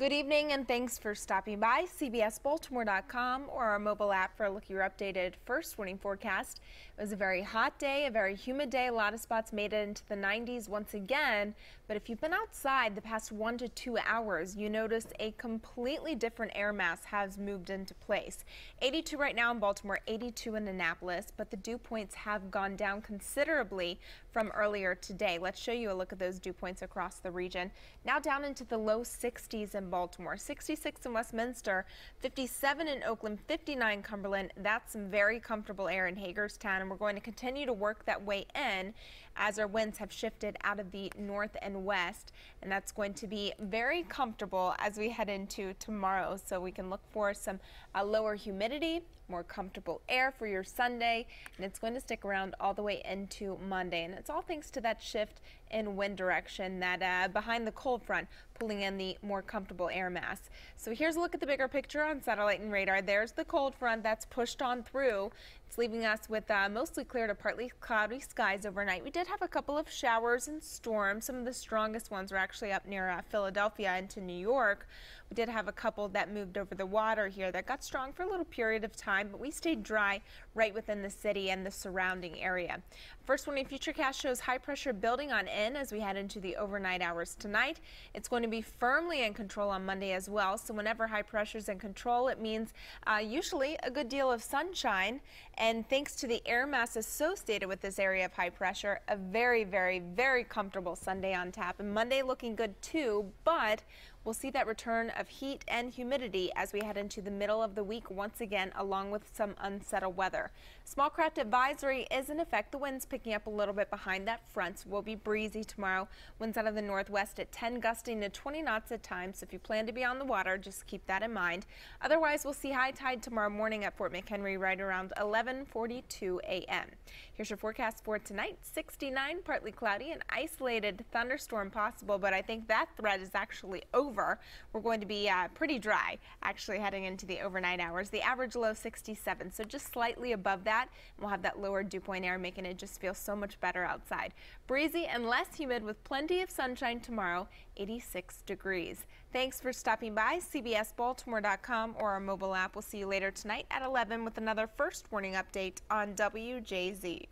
Good evening and thanks for stopping by CBSBaltimore.com or our mobile app for a look at your updated first warning forecast. It was a very hot day, a very humid day. A lot of spots made it into the 90s once again. But if you've been outside the past one to two hours, you notice a completely different air mass has moved into place. 82 right now in Baltimore, 82 in Annapolis, but the dew points have gone down considerably from earlier today. Let's show you a look at those dew points across the region. Now down into the low 60s in Baltimore, 66 in Westminster, 57 in Oakland, 59 Cumberland. That's some very comfortable air in Hagerstown, and we're going to continue to work that way in as our winds have shifted out of the north and west, and that's going to be very comfortable as we head into tomorrow. So we can look for some uh, lower humidity, more comfortable air for your Sunday, and it's going to stick around all the way into Monday. And it's all thanks to that shift in wind direction that uh, behind the cold front pulling in the more comfortable air mass. So here's a look at the bigger picture on satellite and radar. There's the cold front that's pushed on through. It's leaving us with uh, mostly clear to partly cloudy skies overnight. We did have a couple of showers and storms. Some of the strongest ones were actually up near uh, Philadelphia into New York. We did have a couple that moved over the water here that got strong for a little period of time, but we stayed dry right within the city and the surrounding area. First warning futurecast shows high pressure building on in as we head into the overnight hours tonight. It's going to be firmly in control on Monday as well. So whenever high pressure is in control, it means uh, usually a good deal of sunshine. And thanks to the air mass associated with this area of high pressure, a very, very, very comfortable Sunday on tap. And Monday looking good too, but We'll see that return of heat and humidity as we head into the middle of the week once again, along with some unsettled weather. Small craft advisory is in effect. The winds picking up a little bit behind that front will be breezy tomorrow. Winds out of the northwest at 10 gusting to 20 knots at times. So if you plan to be on the water, just keep that in mind. Otherwise, we'll see high tide tomorrow morning at Fort McHenry right around 11:42 a.m. Here's your forecast for tonight: 69, partly cloudy, an isolated thunderstorm possible, but I think that threat is actually over over. We're going to be uh, pretty dry actually heading into the overnight hours. The average low 67, so just slightly above that. We'll have that lower dew point air making it just feel so much better outside. Breezy and less humid with plenty of sunshine tomorrow, 86 degrees. Thanks for stopping by CBSBaltimore.com or our mobile app. We'll see you later tonight at 11 with another first warning update on WJZ.